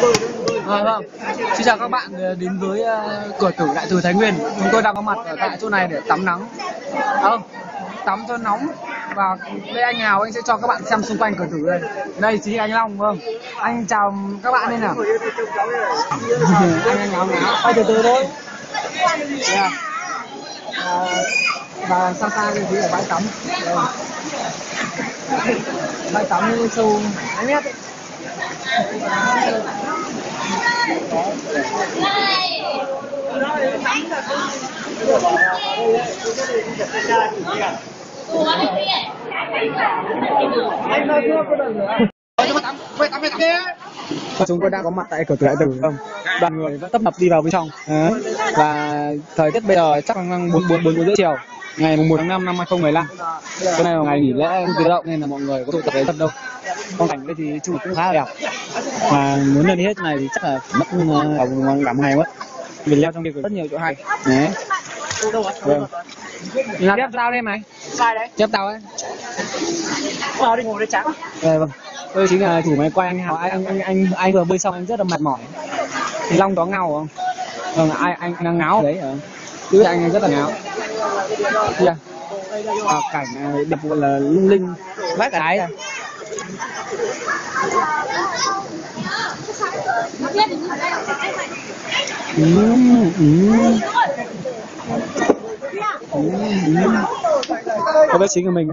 Vâng vâng. Xin chào các bạn ờ, đến với ờ, cửa tử Đại Từ Thái Nguyên. Chúng tôi đang có mặt ở tại chỗ này để tắm nắng. À, không, tắm cho nóng và đây anh Hào anh sẽ cho các bạn xem xung quanh cửa tử đây. Đây chính là anh Long vâng. Anh chào các bạn đây nào. anh anh ngáo. Quay từ từ thôi. Yeah. À, và xa xa đây chính là bãi tắm. Đây. Bãi tắm sâu 2 mét. ấy. Chúng tôi đang có mặt tại cửa tử đại tử. Không đoàn người vẫn tấp nập đi vào bên trong. Ờ. Và thời tiết bây giờ chắc đang bốn bốn bốn rưỡi chiều ngày mùng 1 tháng 5 năm 2015 cái này là ngày nghỉ lễ tự động nên là mọi người có tụ tập đến rất đông phong cảnh đây thì chung cũng khá là đẹp mà muốn lên đi hết này thì chắc là mất ờ, vòng cả một ngày mất vì leo trong kia rất nhiều chỗ hay đấy vâng là tiếp tao đây mày sai đấy tiếp tao ấy vào đi ngồi đây trắng Đây, vâng. Tôi chính là chủ máy quay anh Hào. Anh anh anh anh vừa bơi xong anh rất là mệt mỏi. Thì Long có ngao không? Vâng, ai anh đang ngáo đấy hả? Chứ anh rất là ngáo. Kìa. À, cảnh à, đẹp gọi là lung linh vách cái. Ừm, ừm. Có bé chính của mình.